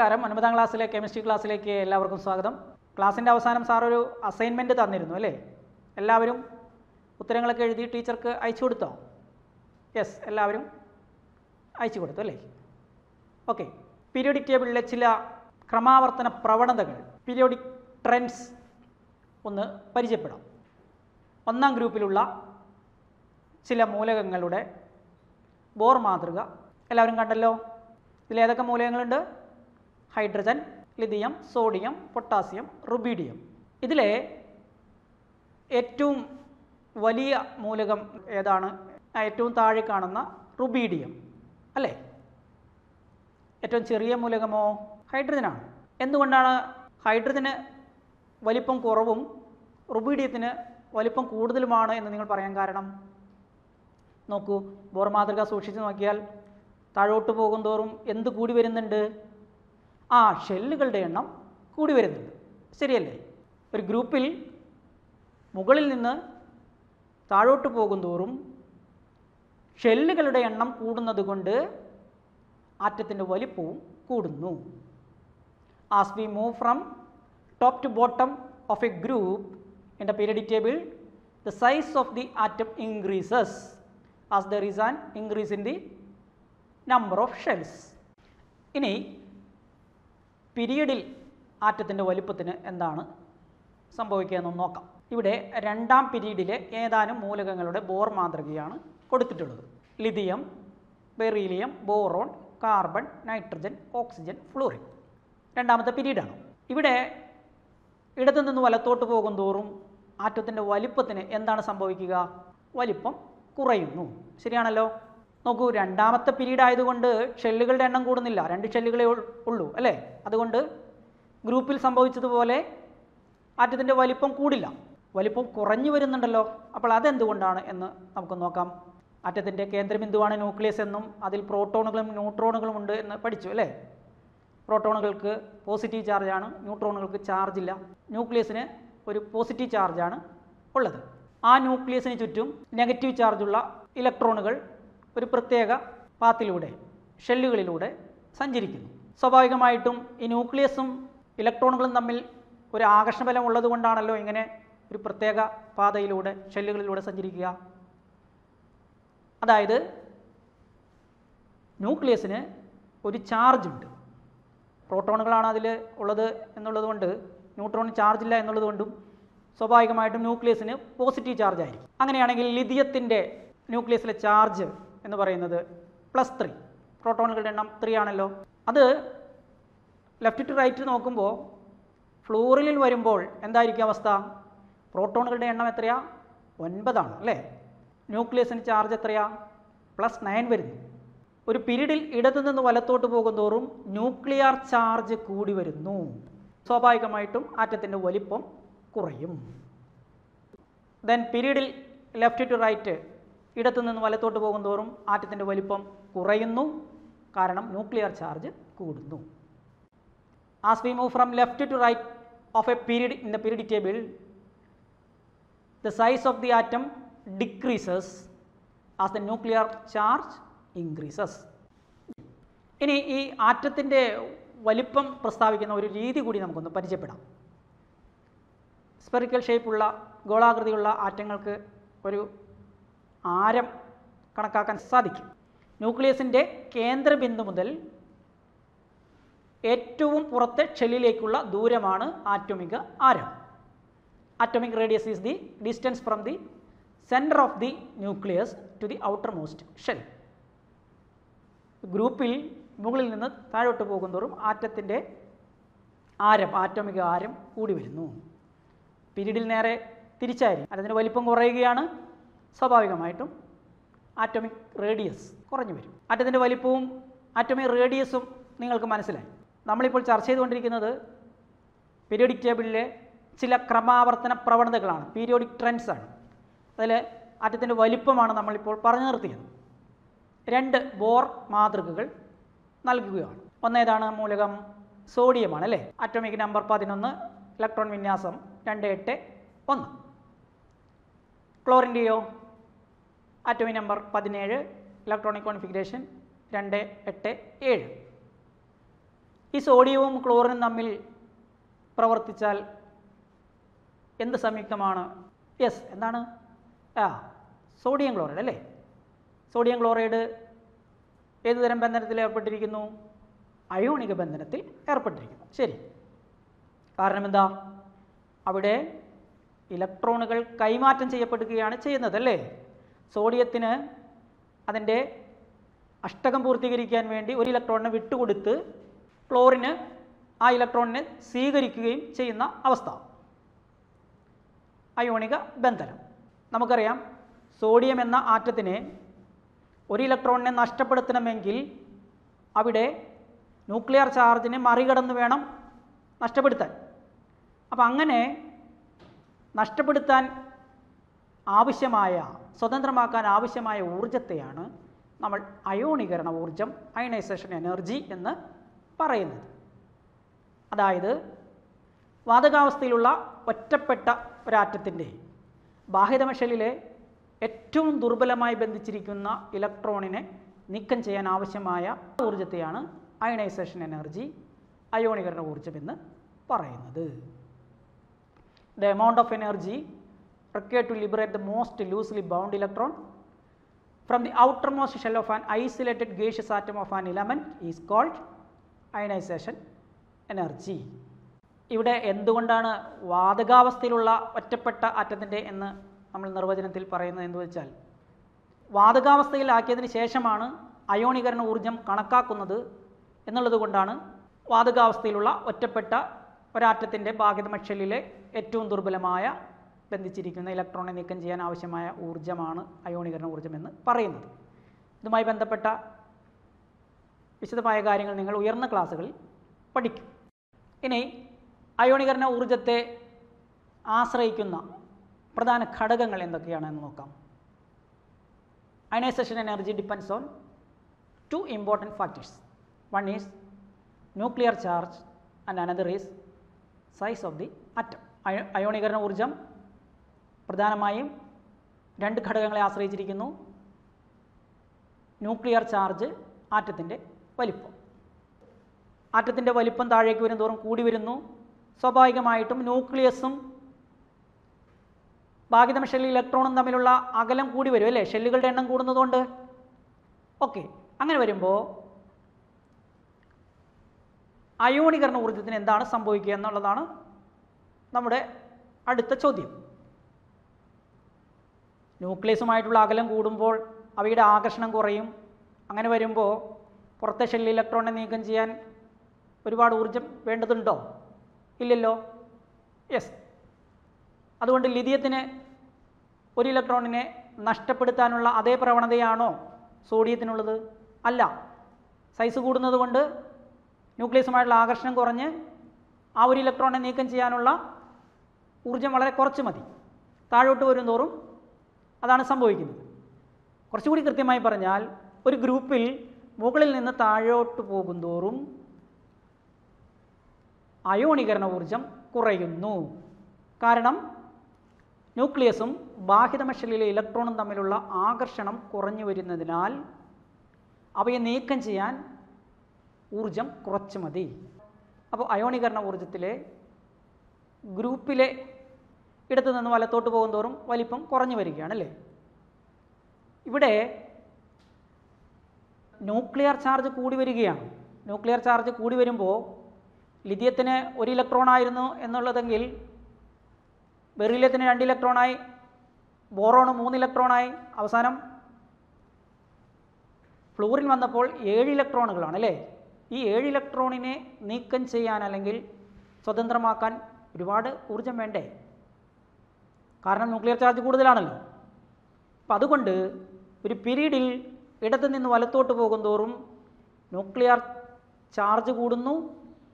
നമസ്കാരം. ഒൻപതാം ക്ലാസ്സിലെ കെമിസ്ട്രി ക്ലാസ്സിലേക്ക് എല്ലാവർക്കും സ്വാഗതം. ക്ലാസ്സിന്റെ അവസാനം സാർ ഒരു അസൈൻമെന്റ് തന്നിരുന്നു അല്ലേ? എല്ലാവരും ഉത്തരങ്ങളൊക്കെ എഴുതി ടീച്ചർക്ക് അയച്ചു കൊടുത്തോ? യെസ് എല്ലാവരും അയച്ചു കൊടുത്തു അല്ലേ? ഓക്കെ പീരിയോഡിക് ടേബിളിലെ ചില ക്രമാവർത്തന പ്രവണതകൾ പീരിയോഡിക് ട്രെൻഡ്സ് ഒന്ന് പരിചയപ്പെടാം. ഒന്നാം ഗ്രൂപ്പിലുള്ള ചില മൂലകങ്ങളുടെ ബോർ മാതൃക എല്ലാവരും കണ്ടല്ലോ? ഇതിൽ ഏതൊക്കെ മൂലകങ്ങളുണ്ട്? Hydrogen lithium sodium potassium rubidium. ഇതിലെ ഏറ്റവും വലിയ മൂലകം ഏതാണ്? ഏറ്റവും താഴെ കാണുന്ന റുബീഡിയം അല്ലേ? ഏറ്റവും ചെറിയ മൂലകമോ? ഹൈഡ്രജനാണ്. എന്തുകൊണ്ടാണ് ഹൈഡ്രജന് വലിപ്പം കുറവും റുബീഡിയത്തിന് വലിപ്പം കൂടുതലുമാണ് എന്ന് നിങ്ങൾ പറയാൻ കാരണം? നോക്കൂ ബോർ മാതൃക സൂക്ഷിച്ച് നോക്കിയാൽ താഴോട്ട് പോകും തോറും എന്ത് കൂടി വരുന്നുണ്ട്? ആ ഷെല്ലുകളുടെ എണ്ണം കൂടി വരുന്നുണ്ട്. ശരിയല്ലേ? ഒരു ഗ്രൂപ്പിൽ മുകളിൽ നിന്ന് താഴോട്ട് പോകും തോറും ഷെല്ലുകളുടെ എണ്ണം കൂടുന്നതുകൊണ്ട് ആറ്റത്തിന്റെ വലിപ്പവും കൂടുന്നു. As we move from top to bottom of a group in the periodic table the size of the atom increases as there is an increase in the number of shells ഇനി പിരീഡിൽ ആറ്റത്തിന്റെ വലിപ്പത്തിന് എന്താണ് സംഭവിക്കുക എന്നൊന്ന് നോക്കാം. ഇവിടെ രണ്ടാം പിരീഡിലെ ഏതാനും മൂലകങ്ങളുടെ ബോർ മാതൃകയാണ് കൊടുത്തിട്ടുള്ളത്. Lithium beryllium boron carbon nitrogen oxygen fluorine. രണ്ടാമത്തെ പിരീഡാണ്. ഇവിടെ ഇടത്തു നിന്ന് വലത്തോട്ട് പോകും തോറും ആറ്റത്തിന്റെ വലിപ്പത്തിന് എന്താണ് സംഭവിക്കുക? വലിപ്പം കുറയുന്നു. ശരിയാണല്ലോ? നോക്കൂ രണ്ടാമത്തെ പീരീഡ് ആയതുകൊണ്ട് ഷെല്ലുകളുടെ എണ്ണം കൂടുന്നില്ല. രണ്ട് ഷെല്ലുകളെ ഉള്ളൂ അല്ലേ? അതുകൊണ്ട് ഗ്രൂപ്പിൽ സംഭവിച്ചതുപോലെ ആറ്റത്തിന്റെ വലിപ്പം കൂടില്ല. വലിപ്പം കുറഞ്ഞു വരുന്നുണ്ടല്ലോ. അപ്പോൾ അതെന്തുകൊണ്ടാണ് എന്ന് നമുക്ക് നോക്കാം. ആറ്റത്തിന്റെ കേന്ദ്രബിന്ദുവാണ് ന്യൂക്ലിയസ് എന്നും അതിൽ പ്രോട്ടോണുകളും ന്യൂട്രോണുകളും ഉണ്ട് എന്ന് പഠിച്ചു അല്ലേ? പ്രോട്ടോണുകൾക്ക് പോസിറ്റീവ് ചാർജാണ് ന്യൂട്രോണുകൾക്ക് ചാർജ് ഇല്ല. ന്യൂക്ലിയസിന് ഒരു പോസിറ്റീവ് ചാർജാണ് ഉള്ളത്. ആ ന്യൂക്ലിയസിന് ചുറ്റും നെഗറ്റീവ് ചാർജുള്ള ഇലക്ട്രോണുകൾ ഒരു പ്രത്യേക പാത്തിലൂടെ ഷെല്ലുകളിലൂടെ സഞ്ചരിക്കുന്നു. സ്വാഭാവികമായിട്ടും ഈ ന്യൂക്ലിയസും ഇലക്ട്രോണുകളും തമ്മിൽ ഒരു ആകർഷണബലം ഉള്ളതുകൊണ്ടാണല്ലോ ഇങ്ങനെ ഒരു പ്രത്യേക പാതയിലൂടെ ഷെല്ലുകളിലൂടെ സഞ്ചരിക്കുക. അതായത് ന്യൂക്ലിയസിന് ഒരു ചാർജ് ഉണ്ട് പ്രോട്ടോണുകളാണ് അതിൽ ഉള്ളത് എന്നുള്ളതുകൊണ്ട് ന്യൂട്രോൺ ചാർജ് ഇല്ല എന്നുള്ളതുകൊണ്ടും സ്വാഭാവികമായിട്ടും ന്യൂക്ലിയസിന് പോസിറ്റീവ് ചാർജ് ആയിരിക്കും അങ്ങനെയാണെങ്കിൽ ലിഥിയത്തിന്റെ ന്യൂക്ലിയസിലെ ചാർജ് എന്ന് പറയുന്നത് പ്ലസ് ത്രീ പ്രോട്ടോണുകളുടെ എണ്ണം ത്രീ ആണല്ലോ. അത് ലെഫ്റ്റ് ടു റൈറ്റ് നോക്കുമ്പോൾ ഫ്ലൂറിലിൽ വരുമ്പോൾ എന്തായിരിക്കും അവസ്ഥ? പ്രോട്ടോണുകളുടെ എണ്ണം എത്രയാ? ഒൻപതാണ് അല്ലേ? ന്യൂക്ലിയസിന് ചാർജ് എത്രയാ? പ്ലസ് നയൻ വരുന്നു. ഒരു പിരീഡിൽ ഇടത്തു നിന്ന് വലത്തോട്ട് പോകുന്തോറും ന്യൂക്ലിയർ ചാർജ് കൂടി വരുന്നു. സ്വാഭാവികമായിട്ടും ആറ്റത്തിന്റെ വലിപ്പം കുറയും. ദെൻ പിരീഡിൽ ലെഫ്റ്റ് ടു റൈറ്റ് ഇടത്തു നിന്ന് വലത്തോട്ട് പോകുന്തോറും ആറ്റത്തിന്റെ വലിപ്പം കുറയുന്നു. കാരണം ന്യൂക്ലിയർ ചാർജ് കൂടുന്നു. As we move from left to right of a period in the period table the size of the atom decreases as the nuclear charge increases ഇനി ഈ ആറ്റത്തിന്റെ വലിപ്പം പ്രസ്താവിക്കുന്ന ഒരു രീതി കൂടി നമുക്കൊന്ന് പരിചയപ്പെടാം. സ്പെറിക്കൽ ഷേപ്പുള്ള ഗോളാകൃതിയുള്ള ആറ്റങ്ങൾക്ക് ഒരു ആരം കണക്കാക്കാൻ സാധിക്കും. ന്യൂക്ലിയസിന്റെ കേന്ദ്രബിന്ദു മുതൽ ഏറ്റവും പുറത്തെ ഷെല്ലിലേക്കുള്ള ദൂരമാണ് ആറ്റോമിക ആരം. Atomic radius is the distance from the centre of the nucleus to the outermost shell ഗ്രൂപ്പിൽ മുകളിൽ നിന്ന് താഴോട്ട് പോകുന്തോറും ആറ്റത്തിന്റെ ആരം ആറ്റോമിക ആരം കൂടി വരുന്നു. പിരീഡിൽ നേരെ തിരിച്ചായിരിക്കും. അതിന്റെ വലിപ്പം കുറയുകയാണ്. സ്വാഭാവികമായിട്ടും ആറ്റോമിക് റേഡിയസ് കുറഞ്ഞു വരും. ആറ്റത്തിന്റെ വലിപ്പവും ആറ്റോമിക് റേഡിയസും നിങ്ങൾക്ക് മനസ്സിലായി. നമ്മളിപ്പോൾ ചർച്ച ചെയ്തുകൊണ്ടിരിക്കുന്നത് പീരിയോഡിക് ടേബിളിലെ ചില ക്രമാവർത്തന പ്രവണതകളാണ്. പീരിയോഡിക് ട്രെൻഡ്സ് ആണ്. അതിൽ ആറ്റത്തിന്റെ വലിപ്പമാണ് നമ്മളിപ്പോൾ പറഞ്ഞു നിർത്തിയത്. രണ്ട് ബോർ മാതൃകകൾ നൽകുകയാണ്. ഒന്നേതാണ് മൂലകം സോഡിയമാണ് അല്ലേ? ആറ്റോമിക് നമ്പർ പതിനൊന്ന് ഇലക്ട്രോൺ വിന്യാസം രണ്ട് എട്ട് ഒന്ന്. ക്ലോറിന്റെയോ ആറ്റോമിക് നമ്പർ പതിനേഴ് ഇലക്ട്രോണിക് കോൺഫിഗറേഷൻ രണ്ട് എട്ട് ഏഴ്. ഈ സോഡിയവും ക്ലോറിനും തമ്മിൽ പ്രവർത്തിച്ചാൽ എന്ത് സംയുക്തമാണ്? യെസ് എന്താണ്? ആ സോഡിയം ക്ലോറൈഡ് അല്ലേ? സോഡിയം ക്ലോറൈഡ് ഏത് തരം ബന്ധനത്തിൽ ഏർപ്പെട്ടിരിക്കുന്നു? അയോണിക ബന്ധനത്തിൽ ഏർപ്പെട്ടിരിക്കുന്നു. ശരി. കാരണം എന്താ? അവിടെ ഇലക്ട്രോണുകൾ കൈമാറ്റം ചെയ്യപ്പെടുകയാണ് ചെയ്യുന്നത് അല്ലേ? സോഡിയത്തിന് അതിന്റെ അഷ്ടകം പൂർത്തീകരിക്കാൻ വേണ്ടി ഒരു ഇലക്ട്രോണിനെ വിട്ടുകൊടുത്ത് ക്ലോറിന് ആ ഇലക്ട്രോണിനെ സ്വീകരിക്കുകയും ചെയ്യുന്ന അവസ്ഥ. അയോണിക ബന്ധനം. നമുക്കറിയാം സോഡിയം എന്ന ആറ്റത്തിനെ ഒരു ഇലക്ട്രോണിനെ നഷ്ടപ്പെടുത്തണമെങ്കിൽ അവിടെ ന്യൂക്ലിയർ ചാർജിനെ മറികടന്ന് വേണം നഷ്ടപ്പെടുത്താൻ. അപ്പം അങ്ങനെ നഷ്ടപ്പെടുത്താൻ ആവശ്യമായ സ്വതന്ത്രമാക്കാൻ ആവശ്യമായ ഊർജത്തെയാണ് നമ്മൾ അയോണീകരണ ഊർജം അയണൈസേഷൻ എനർജി എന്ന് പറയുന്നത്. അതായത് വാതകാവസ്ഥയിലുള്ള ഒറ്റപ്പെട്ട ഒരാറ്റത്തിന്റെ ബാഹ്യതമ ഷെല്ലിലെ ഏറ്റവും ദുർബലമായി ബന്ധിച്ചിരിക്കുന്ന ഇലക്ട്രോണിനെ നീക്കം ചെയ്യാൻ ആവശ്യമായ ഊർജത്തെയാണ് അയണൈസേഷൻ എനർജി അയോണീകരണ ഊർജം എന്ന് പറയുന്നത്. The amount of energy required to liberate the most loosely bound electron from the outermost shell of an isolated gaseous atom of an element is called ionization energy. ഇവിടെ എന്തുകൊണ്ടാണ് വാതകാവസ്ഥയിലുള്ള ഒറ്റപ്പെട്ട ആറ്റത്തിന്റെ എന്ന് നമ്മൾ നിർവചനത്തിൽ പറയുന്നത് എന്ന് വെച്ചാൽ വാതകാവസ്ഥയിലാക്കിയതിന് ശേഷമാണ് അയോണീകരണ ഊർജം കണക്കാക്കുന്നത് എന്നുള്ളത് കൊണ്ടാണ് വാതകാവസ്ഥയിലുള്ള ഒറ്റപ്പെട്ട ഒരാറ്റത്തിന്റെ ഭാഗ്യതമക്ഷലിലെ ഏറ്റവും ദുർബലമായ ബന്ധിച്ചിരിക്കുന്ന ഇലക്ട്രോണെ നീക്കം ചെയ്യാൻ ആവശ്യമായ ഊർജമാണ് അയോണീകരണ ഊർജം എന്ന് പറയുന്നത്. ഇതുമായി ബന്ധപ്പെട്ട വിശദമായ കാര്യങ്ങൾ നിങ്ങൾ ഉയർന്ന ക്ലാസ്സുകളിൽ പഠിക്കും. ഇനി അയോണീകരണ ഊർജത്തെ ആശ്രയിക്കുന്ന പ്രധാന ഘടകങ്ങൾ എന്തൊക്കെയാണെന്ന് നോക്കാം. Ionisation energy depends on two important factors one is nuclear charge and another is size of the atom അയോണീകരണ ഊർജം പ്രധാനമായും രണ്ട് ഘടകങ്ങളെ ആശ്രയിച്ചിരിക്കുന്നു. ന്യൂക്ലിയർ ചാർജ് ആറ്റത്തിന്റെ വലിപ്പം. ആറ്റത്തിന്റെ വലിപ്പം താഴേക്ക് വരും തോറും കൂടി വരുന്നു. സ്വാഭാവികമായിട്ടും ന്യൂക്ലിയസും ഭാഗിതം ഷെല്ലിൽ ഇലക്ട്രോണും തമ്മിലുള്ള അകലം കൂടി വരും അല്ലേ? ഷെല്ലുകളുടെ എണ്ണം കൂടുന്നതുകൊണ്ട്. ഓക്കെ അങ്ങനെ വരുമ്പോൾ അയോണീകരണ ഊർജത്തിന് എന്താണ് സംഭവിക്കുക എന്നുള്ളതാണ് നമ്മുടെ അടുത്ത ചോദ്യം. ന്യൂക്ലിയസുമായിട്ടുള്ള അകലം കൂടുമ്പോൾ അവയുടെ ആകർഷണം കുറയും. അങ്ങനെ വരുമ്പോൾ പുറത്തെ ഷെല്ലിൽ ഇലക്ട്രോണിനെ നീക്കം ചെയ്യാൻ ഒരുപാട് ഊർജം വേണ്ടതുണ്ടോ? ഇല്ലല്ലോ. യെസ് അതുകൊണ്ട് ലിഥിയത്തിന് ഒരു ഇലക്ട്രോണിനെ നഷ്ടപ്പെടുത്താനുള്ള അതേ പ്രവണതയാണോ സോഡിയത്തിനുള്ളത്? അല്ല. സൈസ് കൂടുന്നത് കൊണ്ട് ന്യൂക്ലിയസുമായിട്ടുള്ള ആകർഷണം കുറഞ്ഞ് ആ ഒരു ഇലക്ട്രോണിനെ നീക്കം ചെയ്യാനുള്ള ഊർജം വളരെ കുറച്ച് മതി. താഴോട്ട് വരും തോറും അതാണ് സംഭവിക്കുന്നത്. കുറച്ചുകൂടി കൃത്യമായി പറഞ്ഞാൽ ഒരു ഗ്രൂപ്പിൽ മുകളിൽ നിന്ന് താഴോട്ട് പോകുന്തോറും അയോണീകരണ ഊർജം കുറയുന്നു. കാരണം ന്യൂക്ലിയസും ബാഹ്യതമഷലിലെ ഇലക്ട്രോണും തമ്മിലുള്ള ആകർഷണം കുറഞ്ഞു വരുന്നതിനാൽ അവയെ നീക്കം ചെയ്യാൻ ഊർജം കുറച്ച് മതി. അപ്പോൾ അയോണീകരണ ഊർജത്തിലെ ഗ്രൂപ്പിലെ ഇടത്ത് നിന്ന് വലത്തോട്ട് പോകും തോറും വലിപ്പം കുറഞ്ഞു വരികയാണ് അല്ലേ? ഇവിടെ ന്യൂക്ലിയർ ചാർജ് കൂടി വരികയാണ്. ന്യൂക്ലിയർ ചാർജ് കൂടി വരുമ്പോൾ ലിഥിയത്തിന് ഒരു ഇലക്ട്രോൺ ആയിരുന്നു എന്നുള്ളതെങ്കിൽ ബെറിലിയത്തിന് രണ്ട് ഇലക്ട്രോണായി ബോറോണ് മൂന്ന് ഇലക്ട്രോണായി അവസാനം ഫ്ലൂറിൻ വന്നപ്പോൾ ഏഴ് ഇലക്ട്രോണുകളാണ് അല്ലേ? ഈ ഏഴ് ഇലക്ട്രോണിനെ നീക്കം ചെയ്യാൻ അല്ലെങ്കിൽ സ്വതന്ത്രമാക്കാൻ ഒരുപാട് ഊർജം വേണ്ടേ? കാരണം ന്യൂക്ലിയർ ചാർജ് കൂടുതലാണല്ലോ. അപ്പം അതുകൊണ്ട് ഒരു പീരീഡിൽ ഇടത്ത് നിന്ന് വലത്തോട്ട് പോകും തോറും ന്യൂക്ലിയർ ചാർജ് കൂടുന്നു.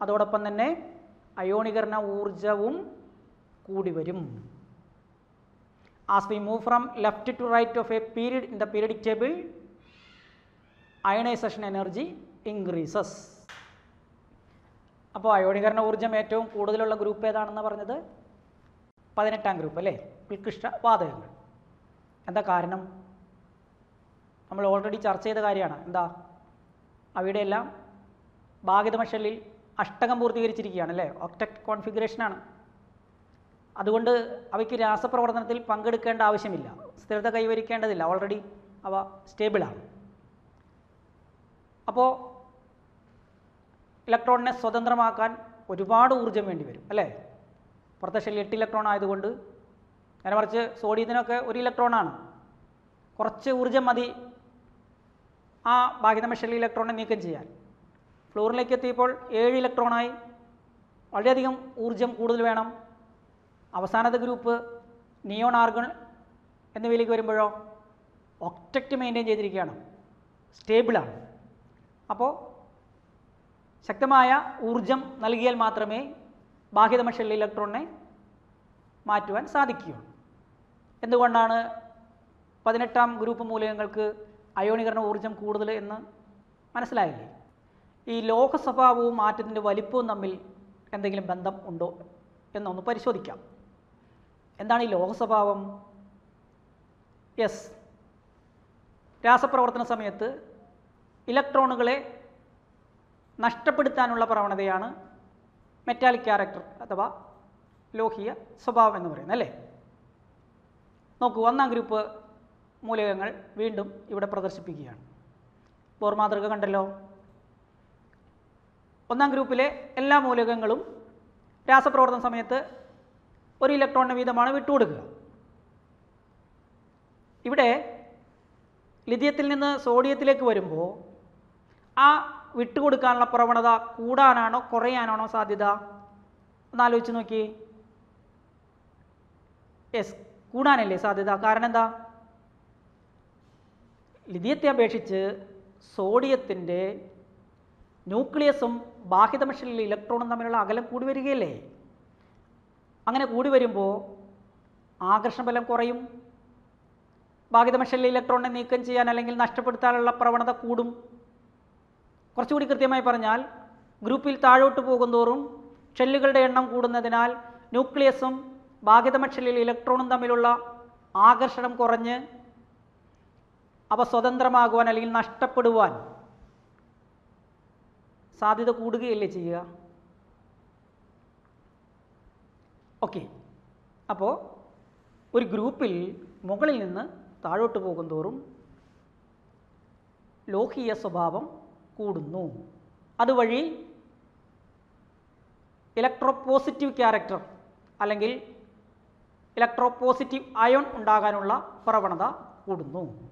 അതോടൊപ്പം തന്നെ അയോണീകരണ ഊർജവും കൂടി വരും. As we move from left to right of a period in the periodic table ionisation energy increases അപ്പോൾ അയോണീകരണ ഊർജം ഏറ്റവും കൂടുതലുള്ള ഗ്രൂപ്പ് ഏതാണെന്ന് പറഞ്ഞത്? പതിനെട്ടാം ഗ്രൂപ്പ് അല്ലേ? ഉത്കൃഷ്ട വാതകങ്ങൾ. എന്താ കാരണം? നമ്മൾ ഓൾറെഡി ചർച്ച ചെയ്ത കാര്യമാണ്. എന്താ? അവയുടെ എല്ലാം ഭാഗിതമ ഷെല്ലിൽ അഷ്ടകം പൂർത്തീകരിച്ചിരിക്കുകയാണ് അല്ലേ? ഒക്ടക്ട് കോൺഫിഗറേഷനാണ് അതുകൊണ്ട് അവയ്ക്ക് രാസപ്രവർത്തനത്തിൽ പങ്കെടുക്കേണ്ട ആവശ്യമില്ല. സ്ഥിരത കൈവരിക്കേണ്ടതില്ല. ഓൾറെഡി അവ സ്റ്റേബിളാണ് അപ്പോൾ ഇലക്ട്രോണിനെ സ്വതന്ത്രമാക്കാൻ ഒരുപാട് ഊർജം വേണ്ടി വരും അല്ലേ? പുറത്തെ ഷെല്ലിൽ എട്ട് ഇലക്ട്രോൺ ആയതുകൊണ്ട്. നേരെ മറിച്ച് സോഡിയത്തിനൊക്കെ ഒരു ഇലക്ട്രോണാണ് കുറച്ച് ഊർജം മതി ആ ഭാഗ്യതമ ഷെല്ലിൽ ഇലക്ട്രോണിനെ നീക്കം ചെയ്യാൻ. ഫ്ലോറിലേക്ക് എത്തിയപ്പോൾ ഏഴ് ഇലക്ട്രോണായി വളരെയധികം ഊർജം കൂടുതൽ വേണം. അവസാനത്തെ ഗ്രൂപ്പ് നിയോൺ ആർഗൺ എന്നിവയിലേക്ക് വരുമ്പോഴോ ഒക്ടക്റ്റ് മെയിന്റെയിൻ ചെയ്തിരിക്കുകയാണ്. സ്റ്റേബിളാണ് അപ്പോൾ ശക്തമായ ഊർജം നൽകിയാൽ മാത്രമേ ബാഹ്യതമ ഷെൽ ഇലക്ട്രോണിനെ മാറ്റുവാൻ സാധിക്കുകയുള്ളൂ എന്തുകൊണ്ടാണ് പതിനെട്ടാം ഗ്രൂപ്പ് മൂലകങ്ങൾക്ക് അയോണീകരണ ഊർജം കൂടുതൽ എന്ന് മനസ്സിലായില്ലേ? ഈ ലോഹ സ്വഭാവവും മാറ്റത്തിന്റെ വലിപ്പവും തമ്മിൽ എന്തെങ്കിലും ബന്ധം ഉണ്ടോ എന്നൊന്ന് പരിശോധിക്കാം. എന്താണ് ഈ ലോഹ സ്വഭാവം? യെസ്. രാസപ്രവർത്തന സമയത്ത് ഇലക്ട്രോണുകളെ നഷ്ടപ്പെടുത്താനുള്ള പ്രവണതയാണ് മെറ്റാലിക് ക്യാരക്ടർ അഥവാ ലോഹിയ സ്വഭാവം എന്ന് പറയുന്നത് അല്ലേ? നോക്കൂ ഒന്നാം ഗ്രൂപ്പ് മൂലകങ്ങൾ വീണ്ടും ഇവിടെ പ്രദർശിപ്പിക്കുകയാണ്. ബോർ മാതൃക കണ്ടല്ലോ. ഒന്നാം ഗ്രൂപ്പിലെ എല്ലാ മൂലകങ്ങളും രാസപ്രവർത്തന സമയത്ത് ഒരു ഇലക്ട്രോണിന് വീതമാണ് വിട്ടുകൊടുക്കുക. ഇവിടെ ലിഥിയത്തിൽ നിന്ന് സോഡിയത്തിലേക്ക് വരുമ്പോൾ ആ വിട്ടുകൊടുക്കാനുള്ള പ്രവണത കൂടാനാണോ കുറയാനാണോ സാധ്യത? ഒന്ന് ആലോചിച്ച് നോക്കി യെസ് കൂടാനല്ലേ സാധ്യത. കാരണം എന്താ? ലിഥിയത്തെ അപേക്ഷിച്ച് സോഡിയത്തിന്റെ ന്യൂക്ലിയസും ബാഹ്യതമഷലിലെ ഇലക്ട്രോണും തമ്മിലുള്ള അകലം കൂടി വരികയല്ലേ? അങ്ങനെ കൂടി വരുമ്പോൾ ആകർഷണബലം കുറയും. ബാഹ്യതമഷലിലെ ഇലക്ട്രോണിനെ നീക്കം ചെയ്യാൻ അല്ലെങ്കിൽ നഷ്ടപ്പെടുത്താനുള്ള പ്രവണത കൂടും. കുറച്ചുകൂടി കൃത്യമായി പറഞ്ഞാൽ ഗ്രൂപ്പിൽ താഴോട്ട് പോകുന്തോറും ഷെല്ലുകളുടെ എണ്ണം കൂടുന്നതിനാൽ ന്യൂക്ലിയസും ബാഹ്യതമ ഷെല്ലിൽ ഇലക്ട്രോണും തമ്മിലുള്ള ആകർഷണം കുറഞ്ഞ് അവ സ്വതന്ത്രമാകുവാൻ അല്ലെങ്കിൽ നഷ്ടപ്പെടുവാൻ സാധ്യത കൂടുകയല്ലേ ചെയ്യുക? ഓക്കെ. അപ്പോൾ ഒരു ഗ്രൂപ്പിൽ മുകളിൽ നിന്ന് താഴോട്ട് പോകുന്തോറും ലോഹീയ സ്വഭാവം കൂടുന്നു. അതുവഴി ഇലക്ട്രോ പോസിറ്റീവ് ക്യാരക്ടർ അല്ലെങ്കിൽ ഇലക്ട്രോ പോസിറ്റീവ് അയോൺ ഉണ്ടാകാനുള്ള പ്രവണത കൂടുന്നു.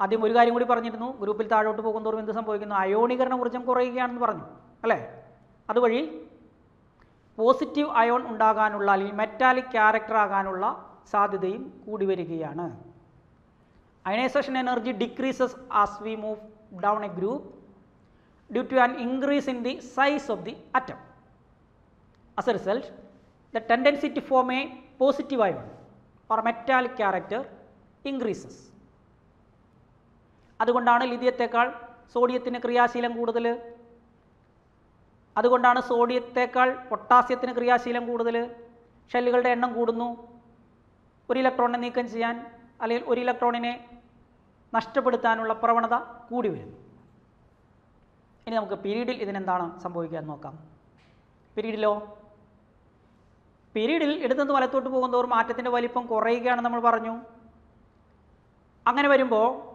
ആദ്യം ഒരു കാര്യം കൂടി പറഞ്ഞിരുന്നു. ഗ്രൂപ്പിൽ താഴോട്ട് പോകുന്തോറും എന്ത് സംഭവിക്കുന്നു? അയോണീകരണ ഊർജം കുറയുകയാണെന്ന് പറഞ്ഞു. അല്ലേ? അതുവഴി പോസിറ്റീവ് അയോൺ ഉണ്ടാകാനുള്ള അല്ലെങ്കിൽ മെറ്റാലിക് ക്യാരക്ടർ ആകാനുള്ള സാധ്യതയും കൂടി വരികയാണ്. Ionization energy decreases as we move down a group due to an increase in the size of the atom as a result the tendency to form a positive ion or metallic character increases. അതുകൊണ്ടാണ് ലിഥിയത്തേക്കാൾ സോഡിയത്തിന് ക്രിയാശീലം കൂടുതൽ അതുകൊണ്ടാണ് സോഡിയത്തേക്കാൾ പൊട്ടാസ്യത്തിന് ക്രിയാശീലം കൂടുതൽ ഷെല്ലുകളുടെ എണ്ണം കൂടുന്നു. ഒരു ഇലക്ട്രോണിനെ നീക്കം ചെയ്യാൻ അല്ലെങ്കിൽ ഒരു ഇലക്ട്രോണിനെ നഷ്ടപ്പെടുത്താനുള്ള പ്രവണത കൂടി വരുന്നു. ഇനി നമുക്ക് പീരീഡിൽ ഇതിനെന്താണ് സംഭവിക്കുക എന്ന് നോക്കാം. പീരീഡിലോ? പീരീഡിൽ ഇടത്തുനിന്ന് വലത്തോട്ട് പോകുന്നതോറും മാറ്റത്തിന്റെ വലിപ്പം കുറയുകയാണ് നമ്മൾ പറഞ്ഞു. അങ്ങനെ വരുമ്പോൾ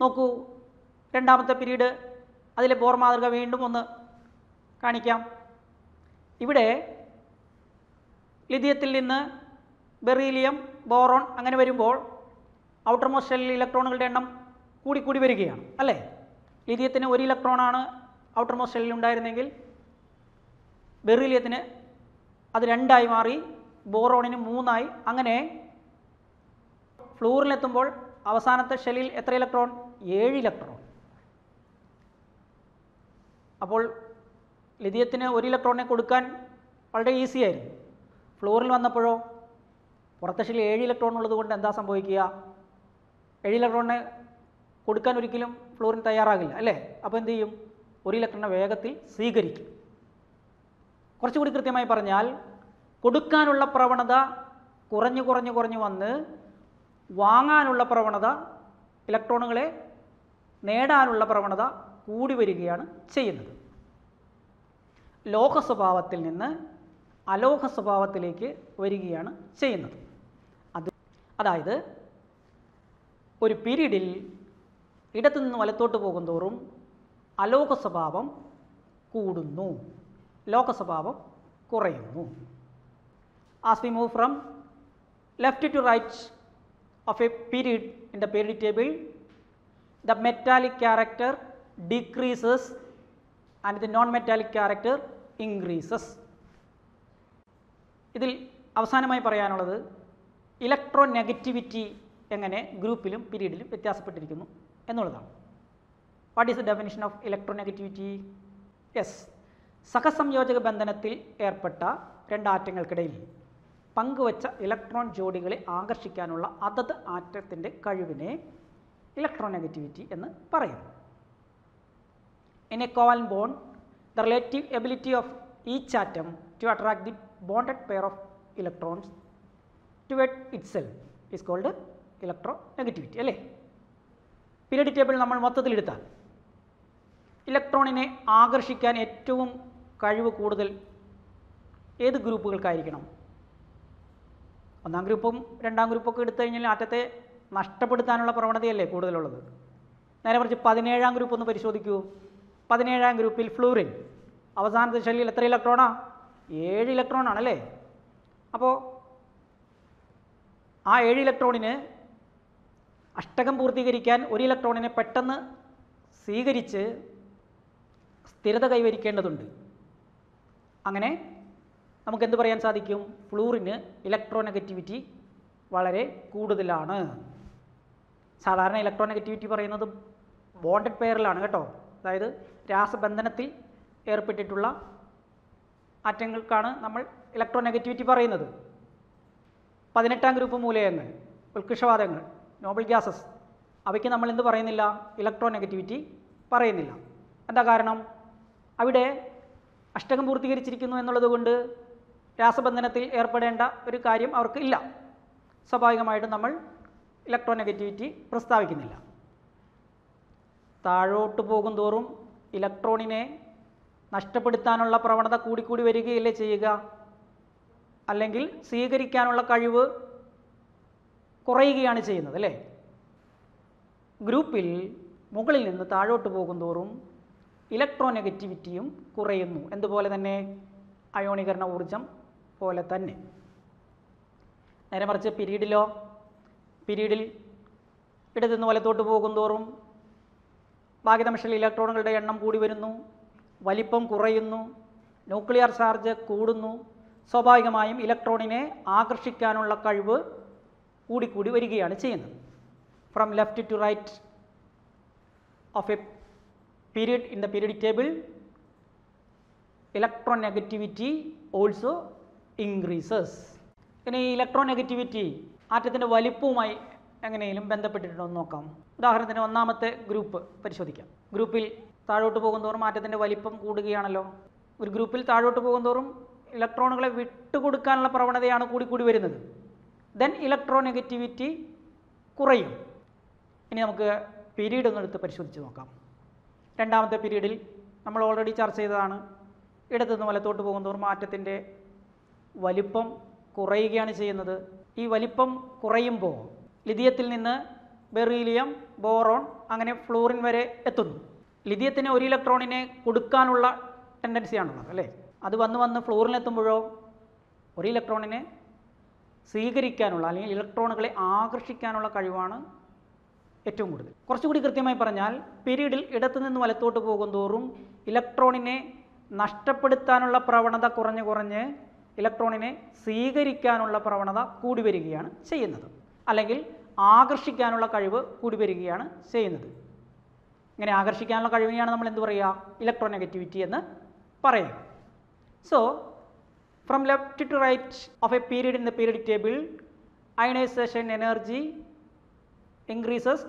നോക്കൂ രണ്ടാമത്തെ പീരീഡ് അതിലെ ബോർ മാതൃക വീണ്ടും ഒന്ന് കാണിക്കാം. ഇവിടെ ലിഥിയത്തിൽ നിന്ന് ബെറീലിയം ബോറോൺ അങ്ങനെ വരുമ്പോൾ ഔട്ടർ മോസ്റ്റ് ഷെല്ലിൽ ഇലക്ട്രോണുകളുടെ എണ്ണം കൂടി കൂടി വരികയാണ് അല്ലേ? ലിഥിയത്തിന് ഒരു ഇലക്ട്രോണാണ് ഔട്ടർ മോസ്റ്റ് ഷെല്ലിൽ ഉണ്ടായിരുന്നെങ്കിൽ ബെറിലിയത്തിന് അത് രണ്ടായി മാറി ബോറോണിന് മൂന്നായി. അങ്ങനെ ഫ്ലൂറിലെത്തുമ്പോൾ അവസാനത്തെ ഷെല്ലിൽ എത്ര ഇലക്ട്രോൺ? ഏഴ് ഇലക്ട്രോൺ. അപ്പോൾ ലിഥിയത്തിന് ഒരു ഇലക്ട്രോണിനെ കൊടുക്കാൻ വളരെ ഈസി ആയിരുന്നു. ഫ്ലോറിൽ വന്നപ്പോഴോ പുറത്തെ ഷെല്ലിൽ ഏഴ് ഇലക്ട്രോൺ ഉള്ളത് കൊണ്ട് എന്താ സംഭവിക്കുക? ഏഴ് ഇലക്ട്രോണിനെ കൊടുക്കാൻ ഒരിക്കലും ഫ്ലോറിൻ തയ്യാറാകില്ല അല്ലേ? അപ്പോൾ എന്ത് ചെയ്യും? ഒരു ഇലക്ട്രോണിനെ വേഗത്തിൽ സ്വീകരിക്കും. കുറച്ചുകൂടി കൃത്യമായി പറഞ്ഞാൽ കൊടുക്കാനുള്ള പ്രവണത കുറഞ്ഞു കുറഞ്ഞു കുറഞ്ഞു വന്ന് വാങ്ങാനുള്ള പ്രവണത ഇലക്ട്രോണുകളെ നേടാനുള്ള പ്രവണത കൂടി വരികയാണ് ചെയ്യുന്നത്. ലോഹ സ്വഭാവത്തിൽ നിന്ന് അലോഹ സ്വഭാവത്തിലേക്ക് വരികയാണ് ചെയ്യുന്നത്. അത് അതായത് ഒരു പീരീഡിൽ ഇടത്തുനിന്ന് വലത്തോട്ട് പോകുന്തോറും അലോഹ സ്വഭാവം കൂടുന്നു ലോക സ്വഭാവം കുറയുന്നു as we move from left to right of a period in the periodic table, the metallic character decreases and the non-metallic character increases. ഇതിൽ അവസാനമായി പറയാനുള്ളത് ഇലക്ട്രോ നെഗറ്റിവിറ്റി എങ്ങനെ ഗ്രൂപ്പിലും പീരീഡിലും വ്യത്യാസപ്പെട്ടിരിക്കുന്നു എന്നുള്ളതാണ്. What is the definition of electronegativity yes സഹസംയോജക ബന്ധനത്തിൽ ഏർപ്പെട്ട രണ്ട് ആറ്റങ്ങൾക്കിടയിൽ പങ്കുവച്ച ഇലക്ട്രോൺ ജോഡികളെ ആകർഷിക്കാനുള്ള അതത് ആറ്റത്തിന്റെ കഴിവിനെ ഇലക്ട്രോനെഗറ്റിവിറ്റി എന്ന് പറയുന്നു. In a covalent bond the relative ability of each atom to attract the bonded pair of electrons to itself is called electronegativity അല്ലേ? Period table നമ്മൾ മൊത്തത്തിലെടുത്താൽ ഇലക്ട്രോണിനെ ആകർഷിക്കാൻ ഏറ്റവും കഴിവ് കൂടുതൽ ഏത് ഗ്രൂപ്പുകൾക്കായിരിക്കണം? ഒന്നാം ഗ്രൂപ്പും രണ്ടാം ഗ്രൂപ്പൊക്കെ എടുത്തു കഴിഞ്ഞാൽ ആറ്റത്തെ നഷ്ടപ്പെടുത്താനുള്ള പ്രവണതയല്ലേ കൂടുതലുള്ളത്? നേരെ മറിച്ച് പതിനേഴാം ഗ്രൂപ്പ് ഒന്ന് പരിശോധിക്കൂ. പതിനേഴാം ഗ്രൂപ്പിൽ ഫ്ലൂറിൻ അവസാനത്തെ ഷെല്ലിൽ എത്ര ഇലക്ട്രോണാ ഏഴ് ഇലക്ട്രോൺ ആണല്ലേ അപ്പോൾ ആ ഏഴ് ഇലക്ട്രോണിന് അഷ്ടകം പൂർത്തീകരിക്കാൻ ഒരു ഇലക്ട്രോണിനെ പെട്ടെന്ന് സ്വീകരിച്ച് സ്ഥിരത കൈവരിക്കേണ്ടതുണ്ട്. അങ്ങനെ നമുക്ക് എന്ത് പറയാൻ സാധിക്കും? ഫ്ലൂറിന് ഇലക്ട്രോനെഗറ്റിവിറ്റി വളരെ കൂടുതലാണ്. സാധാരണ ഇലക്ട്രോനെഗറ്റിവിറ്റി പറയുന്നത് ബോണ്ടഡ് പെയറിലാണ് കേട്ടോ. അതായത് രാസബന്ധനത്തിൽ ഏർപ്പെട്ടിട്ടുള്ള ആറ്റങ്ങൾക്കാണ് നമ്മൾ ഇലക്ട്രോനെഗറ്റിവിറ്റി പറയുന്നത്. പതിനെട്ടാം ഗ്രൂപ്പ് മൂലകങ്ങൾ ഉത്കൃഷവാതകങ്ങൾ നോബൽ ഗ്യാസസ്. അവയ്ക്ക് നമ്മൾ എന്ത് പറയുന്നില്ല? ഇലക്ട്രോ നെഗറ്റിവിറ്റി പറയുന്നില്ല. എന്താ കാരണം? അവിടെ അഷ്ടകം പൂർത്തീകരിച്ചിരിക്കുന്നു എന്നുള്ളതുകൊണ്ട് രാസബന്ധനത്തിൽ ഏർപ്പെടേണ്ട ഒരു കാര്യം അവർക്ക് ഇല്ല. സ്വാഭാവികമായിട്ടും നമ്മൾ ഇലക്ട്രോ നെഗറ്റിവിറ്റി പ്രസ്താവിക്കുന്നില്ല. താഴോട്ട് പോകും തോറും ഇലക്ട്രോണിനെ നഷ്ടപ്പെടുത്താനുള്ള പ്രവണത കൂടിക്കൂടി വരികയല്ലേ ചെയ്യുക? അല്ലെങ്കിൽ സ്വീകരിക്കാനുള്ള കഴിവ് കുറയുകയാണ് ചെയ്യുന്നത് അല്ലേ? ഗ്രൂപ്പിൽ മുകളിൽ നിന്ന് താഴോട്ട് പോകുന്തോറും ഇലക്ട്രോനെഗറ്റിവിറ്റിയും കുറയുന്നു. എന്തുപോലെ തന്നെ? അയോണീകരണ ഊർജം പോലെ തന്നെ. നേരെ മറിച്ച് പിരീഡിലോ പിരീഡിൽ ഇടതുനിന്ന് വലത്തോട്ട് പോകുന്തോറും ഭാഗ്യതമഷൽ ഇലക്ട്രോണുകളുടെ എണ്ണം കൂടി വരുന്നു വലിപ്പം കുറയുന്നു ന്യൂക്ലിയർ ചാർജ് കൂടുന്നു. സ്വാഭാവികമായും ഇലക്ട്രോണിനെ ആകർഷിക്കാനുള്ള കഴിവ് കൂടിക്കൂടി വരികയാണ് ചെയ്യുന്നത്. From left to right of a period in the periodic table electronegativity also increases ഇനി ഇലക്ട്രോനെഗറ്റിവിറ്റി ആറ്റത്തിന്റെ വലിപ്പവുമായി എങ്ങനെയും ബന്ധപ്പെട്ടിട്ടുണ്ടോ എന്ന് നോക്കാം. ഉദാഹരണത്തിന് ഒന്നാമത്തെ ഗ്രൂപ്പ് പരിശോധിക്കാം. ഗ്രൂപ്പിൽ താഴോട്ട് പോകുന്തോറും ആറ്റത്തിന്റെ വലിപ്പം കൂടുകയാണല്ലോ. ഒരു ഗ്രൂപ്പിൽ താഴോട്ട് പോകുന്തോറും ഇലക്ട്രോണുകളെ വിട്ടുകൊടുക്കാനുള്ള പ്രവണതയാണ് കൂടിക്കൂടി വരുന്നത്. ദെൻ ഇലക്ട്രോനെഗറ്റിവിറ്റി കുറയും. ഇനി നമുക്ക് പീരീഡ് ഒന്നെടുത്ത് പരിശോധിച്ച് നോക്കാം. രണ്ടാമത്തെ പീരീഡിൽ നമ്മൾ ഓൾറെഡി ചർച്ച ചെയ്തതാണ്. ഇടത്തുനിന്ന് വലത്തോട്ട് പോകുന്നതോറും മാറ്റത്തിന്റെ വലിപ്പം കുറയുകയാണ് ചെയ്യുന്നത്. ഈ വലിപ്പം കുറയുമ്പോൾ ലിഥിയത്തിൽ നിന്ന് ബെറീലിയം ബോറോൺ അങ്ങനെ ഫ്ലൂറിൻ വരെ എത്തുന്നു. ലിഥിയത്തിന് ഒരു ഇലക്ട്രോണിനെ കൊടുക്കാനുള്ള ടെൻഡൻസിയാണുള്ളത് അല്ലേ? അത് വന്ന് വന്ന് ഫ്ലൂറിനെത്തുമ്പോഴോ ഒരു ഇലക്ട്രോണിനെ സ്വീകരിക്കാനുള്ള അല്ലെങ്കിൽ ഇലക്ട്രോണുകളെ ആകർഷിക്കാനുള്ള കഴിവാണ് ഏറ്റവും കൂടുതൽ. കുറച്ചുകൂടി കൃത്യമായി പറഞ്ഞാൽ പീരീഡിൽ ഇടത്തു നിന്ന് വലത്തോട്ട് പോകുന്തോറും ഇലക്ട്രോണിനെ നഷ്ടപ്പെടുത്താനുള്ള പ്രവണത കുറഞ്ഞ് കുറഞ്ഞ് ഇലക്ട്രോണിനെ സ്വീകരിക്കാനുള്ള പ്രവണത കൂടി വരികയാണ് ചെയ്യുന്നത്. അല്ലെങ്കിൽ ആകർഷിക്കാനുള്ള കഴിവ് കൂടി വരികയാണ് ചെയ്യുന്നത്. ഇങ്ങനെ ആകർഷിക്കാനുള്ള കഴിവിനെയാണ് നമ്മൾ എന്ത് പറയുക? ഇലക്ട്രോനെഗറ്റിവിറ്റി എന്ന് പറയുക. So from left to right of a period in the periodic table, ionization energy increases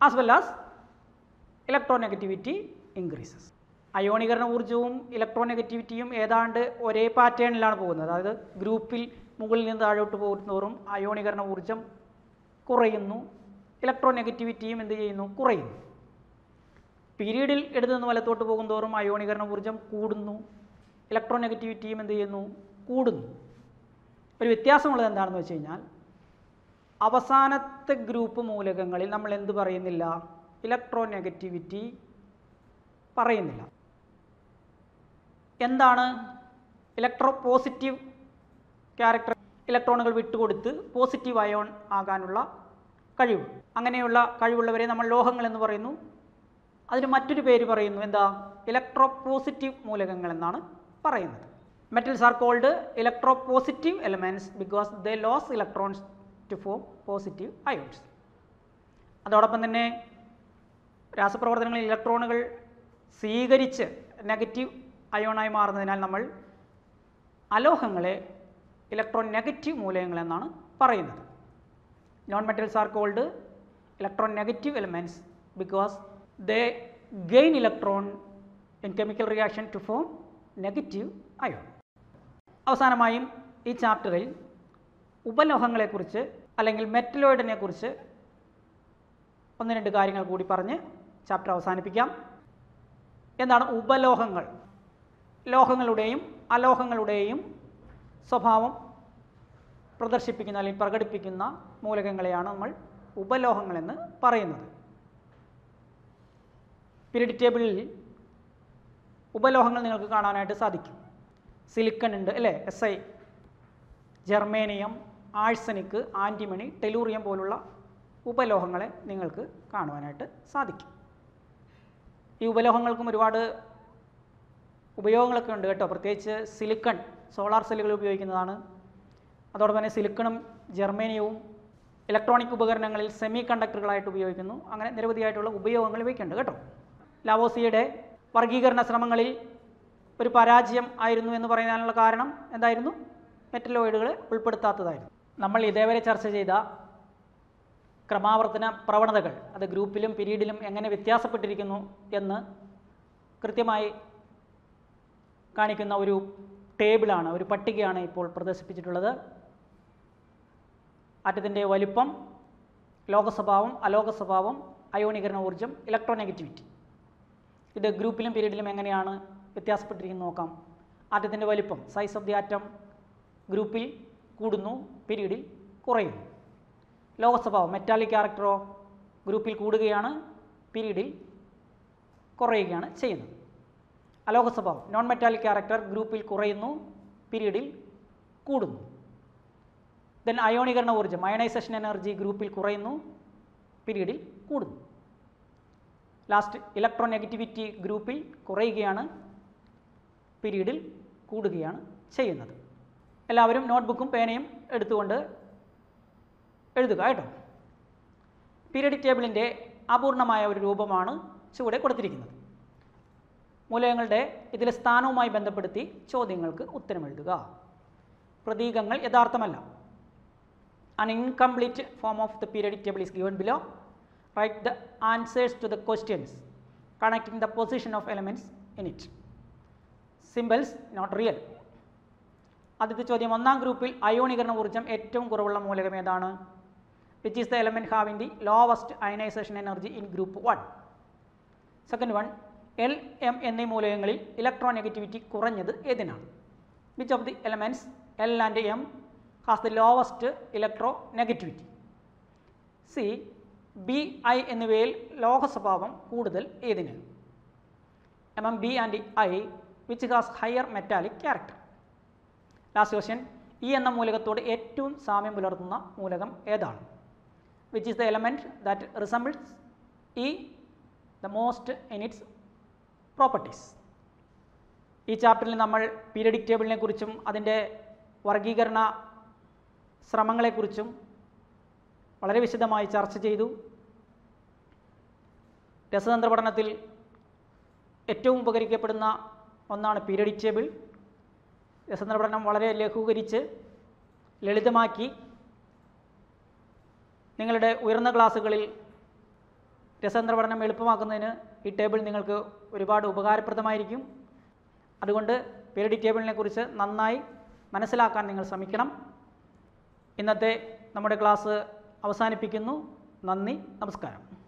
as well as electronegativity increases. അയോണീകരണ ഊർജവും ഇലക്ട്രോനെഗറ്റിവിറ്റിയും ഏതാണ്ട് ഒരേ പാറ്റേണിലാണ് പോകുന്നത്. അതായത് ഗ്രൂപ്പിൽ മുകളിൽ നിന്ന് താഴോട്ട് പോകുന്നതോറും അയോണീകരണ ഊർജം കുറയുന്നു ഇലക്ട്രോ നെഗറ്റിവിറ്റിയും എന്ത് ചെയ്യുന്നു? കുറയുന്നു. പീരീഡിൽ ഇടതു നിന്ന് വലത്തോട്ട് പോകുന്നതോറും അയോണീകരണ ഊർജം കൂടുന്നു. ഇലക്ട്രോ നെഗറ്റിവിറ്റിയും എന്ത് ചെയ്യുന്നു? കൂടുന്നു. ഒരു വ്യത്യാസമുള്ളത് എന്താണെന്ന് വെച്ച് കഴിഞ്ഞാൽ അവസാനത്തെ ഗ്രൂപ്പ് മൂലകങ്ങളിൽ നമ്മൾ എന്ത് പറയുന്നില്ല? ഇലക്ട്രോ നെഗറ്റിവിറ്റി പറയുന്നില്ല. എന്താണ്? ഇലക്ട്രോ പോസിറ്റീവ് ക്യാരക്ടർ ഇലക്ട്രോണുകൾ വിട്ടുകൊടുത്ത് പോസിറ്റീവ് അയോൺ ആകാനുള്ള കഴിവ്. അങ്ങനെയുള്ള കഴിവുള്ളവരെ നമ്മൾ ലോഹങ്ങൾ എന്ന് പറയുന്നു. അതിന് മറ്റൊരു പേര് പറയുന്നു. എന്താ? ഇലക്ട്രോ പോസിറ്റീവ് മൂലകങ്ങൾ എന്നാണ് പറയുന്നത്. Metals are called electropositive elements because they lose electrons to form positive ions അതോടൊപ്പം തന്നെ രാസപ്രവർത്തനങ്ങളിൽ ഇലക്ട്രോണുകൾ സ്വീകരിച്ച് നെഗറ്റീവ് അയോണായി മാറുന്നതിനാൽ നമ്മൾ അലോഹങ്ങളെ ഇലക്ട്രോൺ നെഗറ്റീവ് മൂലകങ്ങൾ എന്നാണ് പറയുന്നത്. Non metals are called electron negative elements because they gain electron in chemical reaction to form negative ion അവസാനമായും ഈ ചാപ്റ്ററിൽ ഉപലോഹങ്ങളെക്കുറിച്ച് അല്ലെങ്കിൽ മെറ്റലോയിഡിനെ കുറിച്ച് ഒന്ന് രണ്ട് കാര്യങ്ങൾ കൂടി പറഞ്ഞ് ചാപ്റ്റർ അവസാനിപ്പിക്കാം. എന്താണ് ഉപലോഹങ്ങൾ? ലോഹങ്ങളുടെയും അലോഹങ്ങളുടെയും സ്വഭാവം പ്രദർശിപ്പിക്കുന്ന അല്ലെങ്കിൽ പ്രകടിപ്പിക്കുന്ന മൂലകങ്ങളെയാണ് നമ്മൾ ഉപലോഹങ്ങളെന്ന് പറയുന്നത്. പിരീഡ് ടേബിളിൽ ഉപലോഹങ്ങൾ നിങ്ങൾക്ക് കാണാനായിട്ട് സാധിക്കും. സിലിക്കൺ ഉണ്ട് അല്ലേ? S I germanium arsenic antimony tellurium പോലുള്ള ഉപലോഹങ്ങളെ നിങ്ങൾക്ക് കാണുവാനായിട്ട് സാധിക്കും. ഈ ഉപലോഹങ്ങൾക്കും ഒരുപാട് ഉപയോഗങ്ങളൊക്കെ ഉണ്ട് കേട്ടോ. പ്രത്യേകിച്ച് സിലിക്കൺ സോളാർ സെല്ലുകൾ ഉപയോഗിക്കുന്നതാണ്. അതോടൊപ്പം തന്നെ സിലിക്കണും ജെർമേനിയവും ഇലക്ട്രോണിക് ഉപകരണങ്ങളിൽ സെമി കണ്ടക്ടറുകളായിട്ട് ഉപയോഗിക്കുന്നു. അങ്ങനെ നിരവധിയായിട്ടുള്ള ഉപയോഗങ്ങൾ ഇവയ്ക്കുണ്ട് കേട്ടോ. ലാവോസിയുടെ വർഗീകരണ ശ്രമങ്ങളിൽ ഒരു പരാജയം ആയിരുന്നു എന്ന് പറയാനുള്ള കാരണം എന്തായിരുന്നു? മെറ്റലോയിഡുകളെ ഉൾപ്പെടുത്താത്തതായിരുന്നു. നമ്മൾ ഇതേവരെ ചർച്ച ചെയ്ത ക്രമാവർത്തന പ്രവണതകൾ അത് ഗ്രൂപ്പിലും പിരീഡിലും എങ്ങനെ വ്യത്യാസപ്പെട്ടിരിക്കുന്നു എന്ന് കൃത്യമായി കാണിക്കുന്ന ഒരു ടേബിളാണ് ഒരു പട്ടികയാണ് ഇപ്പോൾ പ്രദർശിപ്പിച്ചിട്ടുള്ളത്. ആറ്റത്തിന്റെ വലിപ്പം ലോകസ്വഭാവം അലോകസ്വഭാവം അയോണീകരണ ഊർജം ഇലക്ട്രോനെഗറ്റിവിറ്റി ഇത് ഗ്രൂപ്പിലും പീരീഡിലും എങ്ങനെയാണ് വ്യത്യാസപ്പെട്ടിരിക്കുന്നത് നോക്കാം. ആറ്റത്തിന്റെ വലിപ്പം സൈസ് ഓഫ് ദി ആറ്റം ഗ്രൂപ്പിൽ കൂടുന്നു പീരീഡിൽ കുറയുന്നു. ലോകസ്വഭാവം മെറ്റാലിക് ക്യാരക്ടറോ ഗ്രൂപ്പിൽ കൂടുകയാണ് പീരീഡിൽ കുറയുകയാണ് ചെയ്യുന്നത്. അലോക സ്വഭാവം നോൺ മെറ്റാലിക് ക്യാരക്ടർ ഗ്രൂപ്പിൽ കുറയുന്നു പീരീഡിൽ കൂടുന്നു. ദെൻ അയോണീകരണ ഊർജം അയണൈസേഷൻ എനർജി ഗ്രൂപ്പിൽ കുറയുന്നു പീരീഡിൽ കൂടുന്നു. ലാസ്റ്റ് ഇലക്ട്രോനെഗറ്റിവിറ്റി ഗ്രൂപ്പിൽ കുറയുകയാണ്. പീരീഡിൽ കൂടുകയാണ് ചെയ്യുന്നത്. എല്ലാവരും നോട്ട്ബുക്കും പേനയും എടുത്തുകൊണ്ട് എഴുതുക കേട്ടോ. പീരിയഡിക് ടേബിളിന്റെ അപൂർണമായ ഒരു രൂപമാണ് ചുവടെ കൊടുത്തിരിക്കുന്നത്. മൂലകങ്ങളുടെ ഇതിലെ സ്ഥാനവുമായി ബന്ധപ്പെടുത്തി ചോദ്യങ്ങൾക്ക് ഉത്തരമെഴുതുക പ്രതീകങ്ങൾ യഥാർത്ഥമല്ല. An incomplete form of the periodic table is given below. Write the answers to the questions connecting the position of elements in it. Symbols not real. ആദ്യത്തെ ചോദ്യം ഒന്നാം ഗ്രൂപ്പിൽ അയോണീകരണ ഊർജം ഏറ്റവും കുറവുള്ള മൂലകം ഏതാണ്? Which is the element having the lowest ionization energy in group one second one L M എന്നീ മൂലകങ്ങളിൽ ഇലക്ട്രോൺ നെഗറ്റിവിറ്റി കുറഞ്ഞത് ഏതിനാണ്? Which of the elements L and M has the lowest electronegativity C B I എന്നിവയിൽ ലോഹ സ്വഭാവം കൂടുതൽ ഏതിന്? M M B and I which has higher metallic character last question E എന്ന മൂലകത്തോട് ഏറ്റവും സാമ്യം പുലർത്തുന്ന മൂലകം ഏതാണ്? Which is the element that resembles E the most in its properties ഈ ചാപ്റ്ററിൽ നമ്മൾ പീരിയഡിക് ടേബിളിനെക്കുറിച്ചും അതിന്റെ വർഗീകരണ ശ്രമങ്ങളെക്കുറിച്ചും വളരെ വിശദമായി ചർച്ച ചെയ്തു. രസതന്ത്ര പഠനത്തിൽ ഏറ്റവും ഉപകരിക്കപ്പെടുന്ന ഒന്നാണ് പീരിയഡിക് ടേബിൾ. രസതന്ത്ര പഠനം വളരെ ലഘൂകരിച്ച് ലളിതമാക്കി നിങ്ങളുടെ ഉയർന്ന ക്ലാസ്സുകളിൽ രസതന്ത്ര പഠനം എളുപ്പമാക്കുന്നതിന് ഈ ടേബിൾ നിങ്ങൾക്ക് ഒരുപാട് ഉപകാരപ്രദമായിരിക്കും. അതുകൊണ്ട് പീരിയഡിക് ടേബിളിനെ കുറിച്ച് നന്നായി മനസ്സിലാക്കാൻ നിങ്ങൾ ശ്രമിക്കണം. ഇന്നത്തെ നമ്മുടെ ക്ലാസ് അവസാനിപ്പിക്കുന്നു. നന്ദി നമസ്കാരം.